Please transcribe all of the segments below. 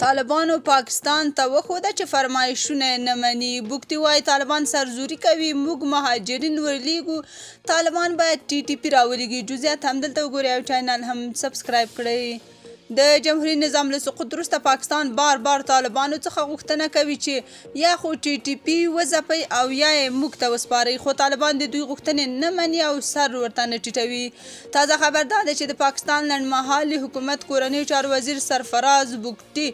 طالبانو پاکستان ته وښوده چې فرمایشونه یې نه مني بوکتي وایي طالبان سرزوري کوي موږ مهاجرین ورلیږو طالبان باید ټي ټي پي راولیږي جزئیات همدلته وګورئ او چینل هم سبسکرایب کړئ د جمهوریت نظام له سقوط وروسته پاکستان بار بار طالبانو څخه غوښتنه کوي چې یا خو ټي ټي پي وځپئ او یا یې موږ ته وسپارئ، خو طالبان د دوی غوښتنې نه مني او سر ورته نه ټیټوي. تازه خبر دا دی چې د پاکستان لنډمهالي حکومت کورنیو چارو وزیر سرفراز بګټي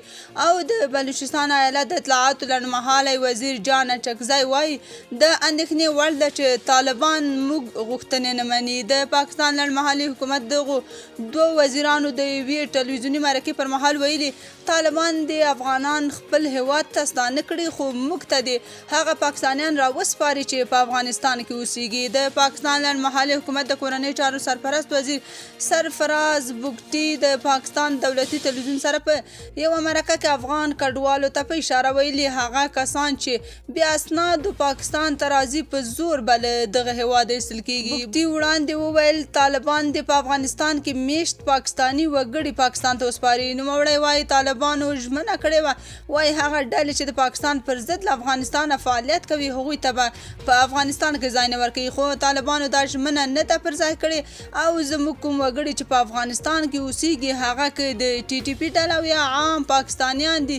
او د بلوچستان ایالت د اطلاعاتو لنډمهالی وزیر جان اچکزی وايي، د اندېښنې وړ ده چې طالبان موږ غوښتنې نه مني. د پاکستان لنډمهالي حکومت دغو دوو وزیرانو د یوې ټلویزیوني مرکې پر مهال ویلي، طالبان دې افغانان خپل هېواد ته ستانه کړي خو موږ ته دې هغه پاکستانیان را وسپاري چې په افغانستان کې اوسېږي. د پاکستان لنډمهالي حکومت د کورنیو چارو سرپرست وزیر سرفراز بګټي د پاکستان دولتي تلویزیون سره په یوه مرکه کې افغان کډوالو ته په اشاره ویلي، هغه کسان چې بې اسنادو پاکستان ته راځي په زور به له دغه هېواده ایستل کېږي مفتي وړاندې وویل طالبان دې په افغانستان کې میشت پاکستاني وګړي پاکستان ته وسپاري نوموړی وایي طالبانو ژمنه کړې وه وایي هغه ډلې چې د پاکستان پر ضد له افغانستانه فعالیت کوي هغوی ته به په افغانستان کې ځای نه ورکوي خو طالبانو دا ژمنه نه ده پر ځای کړې او زموږ کوم وګړي چې په افغانستان کې اوسیږي هغه کې د ټي ټي پي ډله او یا عام پاکستانیان دي